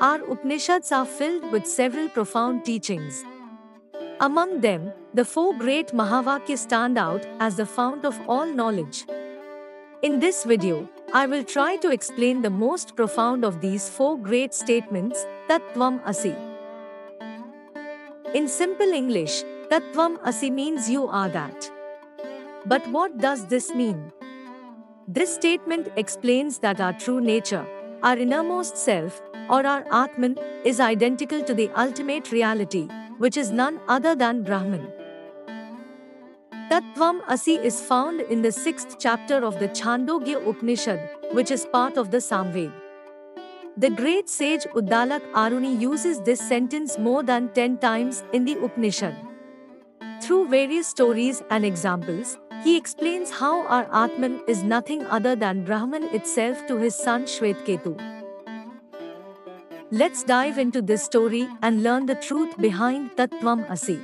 Our Upanishads are filled with several profound teachings. Among them, the four great Mahavakya stand out as the fount of all knowledge. In this video, I will try to explain the most profound of these four great statements, Tattvam Asi. In simple English, Tattvam Asi means you are that. But what does this mean? This statement explains that our true nature, our innermost self, or our Atman, is identical to the ultimate reality, which is none other than Brahman. Tattvam Asi is found in the sixth chapter of the Chandogya Upanishad, which is part of the Samved. The great sage Uddalak Aruni uses this sentence more than 10 times in the Upanishad. Through various stories and examples, he explains how our Atman is nothing other than Brahman itself to his son Shvetketu. Let's dive into this story and learn the truth behind Tattvam Asi.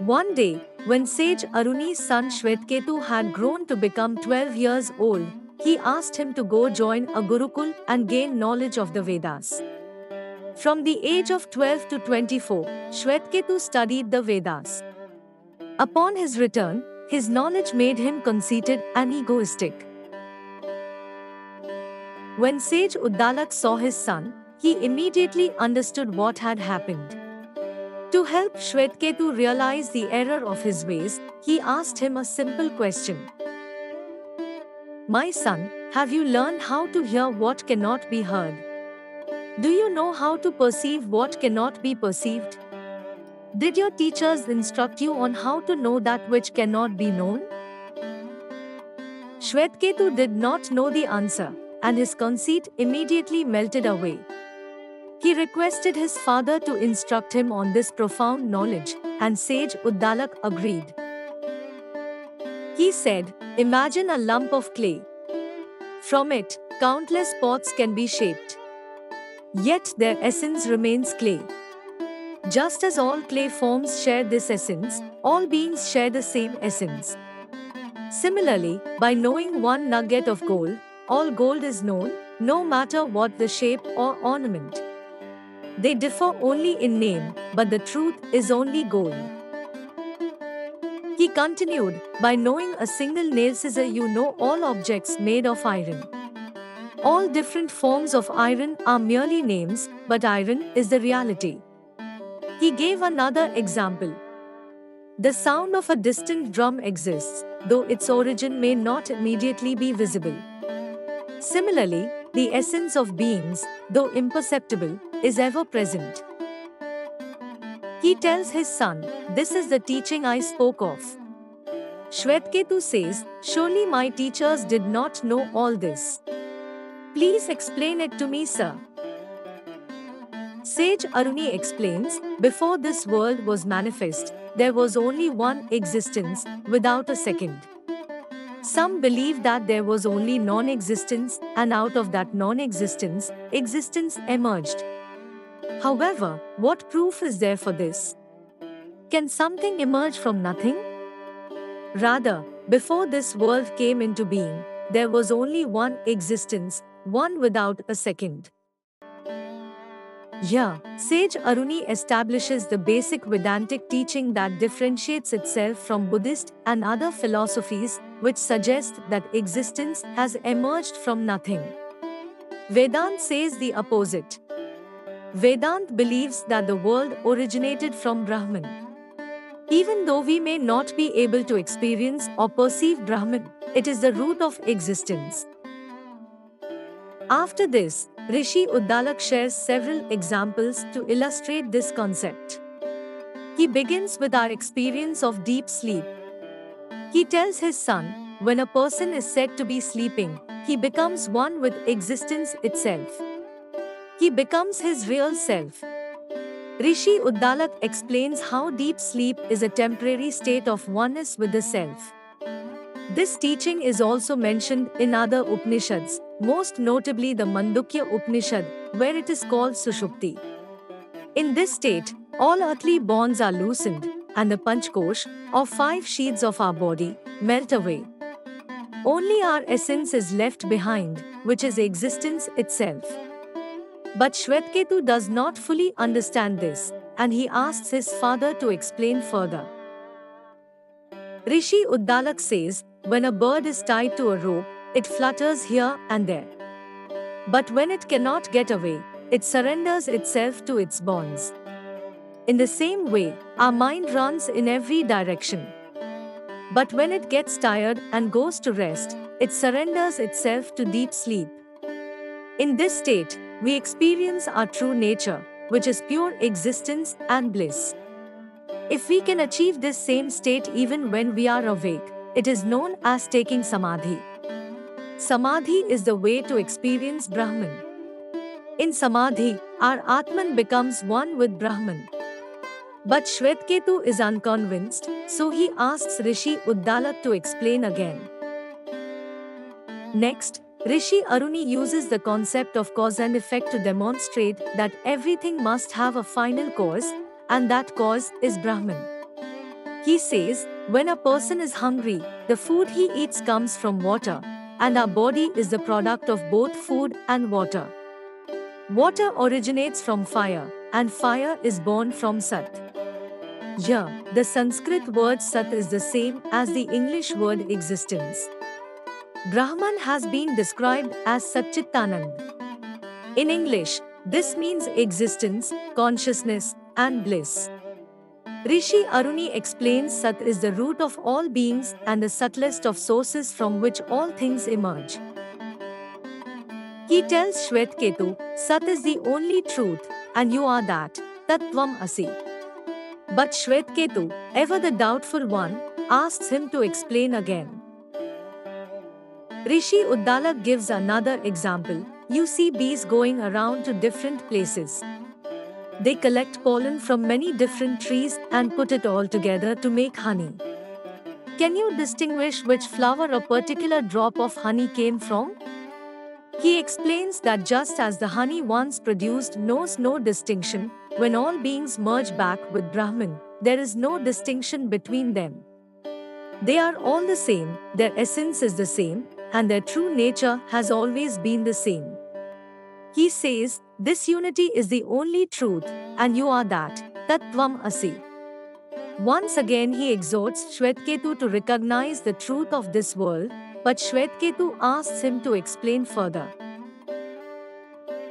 One day, when sage Aruni's son Shvetketu had grown to become 12 years old, he asked him to go join a Gurukul and gain knowledge of the Vedas. From the age of 12 to 24, Shvetketu studied the Vedas. Upon his return, his knowledge made him conceited and egoistic. When sage Uddalak saw his son, he immediately understood what had happened. To help Shvetketu realize the error of his ways, he asked him a simple question. My son, have you learned how to hear what cannot be heard? Do you know how to perceive what cannot be perceived? Did your teachers instruct you on how to know that which cannot be known? Shvetketu did not know the answer, and his conceit immediately melted away. He requested his father to instruct him on this profound knowledge, and sage Uddalak agreed. He said, Imagine a lump of clay. From it, countless pots can be shaped. Yet their essence remains clay. Just as all clay forms share this essence, all beings share the same essence. Similarly, by knowing one nugget of gold, all gold is known, no matter what the shape or ornament. They differ only in name, but the truth is only gold. He continued, by knowing a single nail scissor, you know all objects made of iron. All different forms of iron are merely names, but iron is the reality. He gave another example. The sound of a distant drum exists, though its origin may not immediately be visible. Similarly, the essence of beings, though imperceptible, is ever present. He tells his son, This is the teaching I spoke of. Shvetketu says, Surely my teachers did not know all this. Please explain it to me, sir. Sage Aruni explains, Before this world was manifest, there was only one existence, without a second. Some believe that there was only non existence, and out of that non existence, existence emerged. However, what proof is there for this? Can something emerge from nothing? Rather, before this world came into being, there was only one existence, one without a second. Here, Sage Aruni establishes the basic Vedantic teaching that differentiates itself from Buddhist and other philosophies, which suggest that existence has emerged from nothing. Vedant says the opposite. Vedant believes that the world originated from Brahman. Even though we may not be able to experience or perceive Brahman, it is the root of existence. After this, Rishi Uddalak shares several examples to illustrate this concept. He begins with our experience of deep sleep. He tells his son, when a person is said to be sleeping, he becomes one with existence itself. He becomes his real self. Rishi Uddalak explains how deep sleep is a temporary state of oneness with the self. This teaching is also mentioned in other Upanishads, most notably the Mandukya Upanishad, where it is called Sushupti. In this state, all earthly bonds are loosened, and the Panchkosh, or five sheaths of our body, melt away. Only our essence is left behind, which is existence itself. But Shwetketu does not fully understand this, and he asks his father to explain further. Rishi Uddalak says, when a bird is tied to a rope, it flutters here and there. But when it cannot get away, it surrenders itself to its bonds. In the same way, our mind runs in every direction. But when it gets tired and goes to rest, it surrenders itself to deep sleep. In this state, we experience our true nature, which is pure existence and bliss. If we can achieve this same state even when we are awake, it is known as taking samadhi. Samadhi is the way to experience Brahman. In samadhi, our Atman becomes one with Brahman. But Shwetketu is unconvinced, so he asks Rishi Uddalak to explain again. Next, Rishi Aruni uses the concept of cause and effect to demonstrate that everything must have a final cause, and that cause is Brahman. He says, when a person is hungry, the food he eats comes from water, and our body is the product of both food and water. Water originates from fire, and fire is born from Sat. Here, the Sanskrit word Sat is the same as the English word existence. Brahman has been described as Satchitanand. In English, this means existence, consciousness, and bliss. Rishi Aruni explains Sat is the root of all beings and the subtlest of sources from which all things emerge. He tells Shwetketu, Sat is the only truth, and you are that, Tattvam Asi. But Shwetketu, ever the doubtful one, asks him to explain again. Rishi Uddalak gives another example. You see bees going around to different places. They collect pollen from many different trees and put it all together to make honey. Can you distinguish which flower a particular drop of honey came from? He explains that just as the honey once produced knows no distinction, when all beings merge back with Brahman, there is no distinction between them. They are all the same, their essence is the same, and their true nature has always been the same. He says, This unity is the only truth, and you are that, Tattvam Asi. Once again, he exhorts Shwetketu to recognize the truth of this world, but Shwetketu asks him to explain further.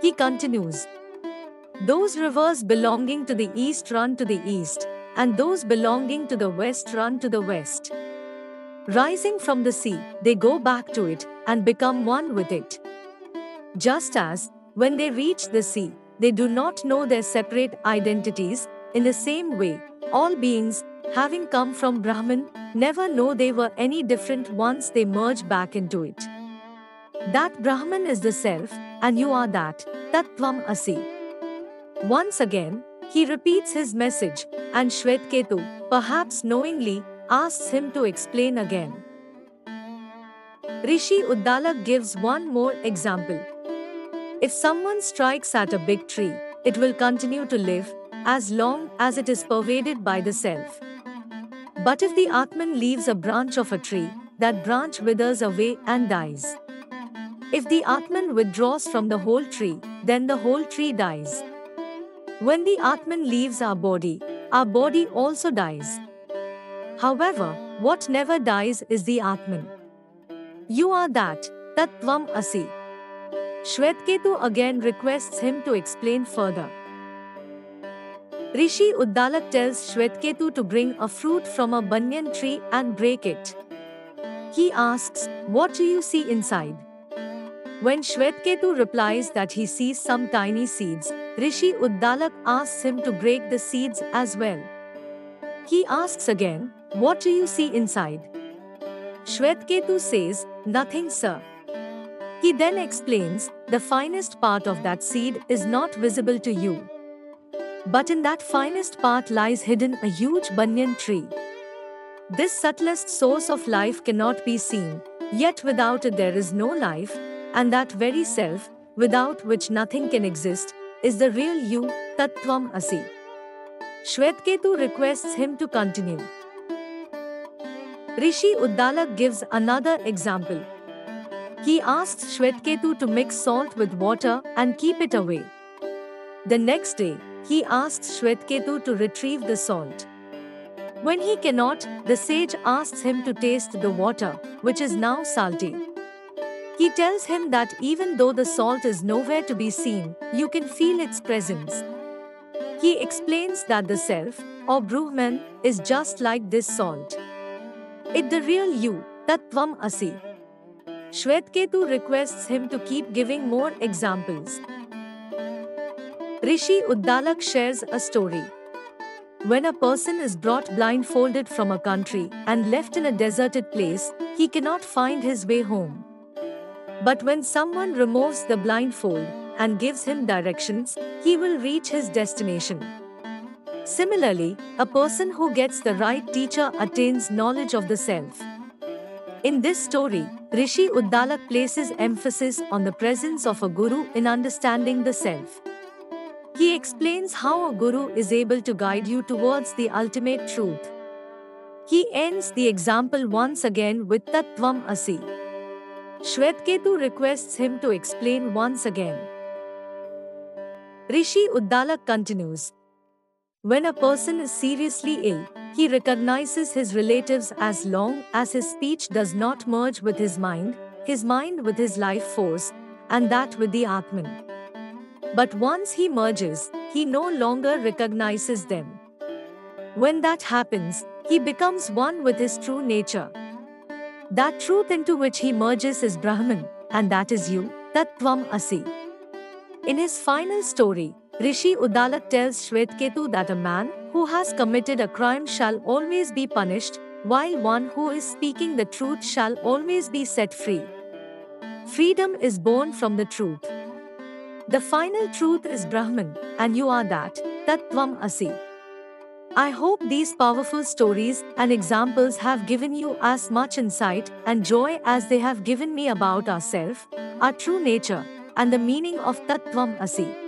He continues Those rivers belonging to the east run to the east, and those belonging to the west run to the west. Rising from the sea, they go back to it and become one with it. Just as, when they reach the sea, they do not know their separate identities, in the same way, all beings, having come from Brahman, never know they were any different once they merge back into it. That Brahman is the self, and you are that, Tattvam Asi. Once again, he repeats his message, and Shwetketu, perhaps knowingly, asks him to explain again. Rishi Uddalak gives one more example. If someone strikes at a big tree, it will continue to live as long as it is pervaded by the self. But if the Atman leaves a branch of a tree, that branch withers away and dies. If the Atman withdraws from the whole tree, then the whole tree dies. When the Atman leaves our body, our body also dies. However, what never dies is the Atman. You are that, Tattvam Asi. Shwetketu again requests him to explain further. Rishi Uddalak tells Shwetketu to bring a fruit from a banyan tree and break it. He asks, What do you see inside? When Shwetketu replies that he sees some tiny seeds, Rishi Uddalak asks him to break the seeds as well. He asks again, what do you see inside? Shwetketu says, Nothing, sir. He then explains, The finest part of that seed is not visible to you. But in that finest part lies hidden a huge banyan tree. This subtlest source of life cannot be seen, yet without it there is no life, and that very self, without which nothing can exist, is the real you, Tattvam Asi. Shwetketu requests him to continue. Rishi Uddalak gives another example. He asks Shwetketu to mix salt with water and keep it away. The next day, he asks Shvetketu to retrieve the salt. When he cannot, the sage asks him to taste the water, which is now salty. He tells him that even though the salt is nowhere to be seen, you can feel its presence. He explains that the self, or Brahman, is just like this salt. It the real you, Tattvam Asi. Shvetketu requests him to keep giving more examples. Rishi Uddalak shares a story. When a person is brought blindfolded from a country and left in a deserted place, he cannot find his way home. But when someone removes the blindfold and gives him directions, he will reach his destination. Similarly, a person who gets the right teacher attains knowledge of the self. In this story, Rishi Uddalak places emphasis on the presence of a guru in understanding the self. He explains how a guru is able to guide you towards the ultimate truth. He ends the example once again with Tattvam Asi. Shvetketu requests him to explain once again. Rishi Uddalak continues. When a person is seriously ill, he recognizes his relatives as long as his speech does not merge with his mind, his mind with his life force, and that with the Atman. But once he merges, he no longer recognizes them. When that happens, he becomes one with his true nature. That truth into which he merges is Brahman, and that is you, Tattvam Asi. In his final story, Rishi Uddalak tells Shvetketu that a man who has committed a crime shall always be punished, while one who is speaking the truth shall always be set free. Freedom is born from the truth. The final truth is Brahman, and you are that, Tattvam Asi. I hope these powerful stories and examples have given you as much insight and joy as they have given me about ourselves, our true nature, and the meaning of Tattvam Asi.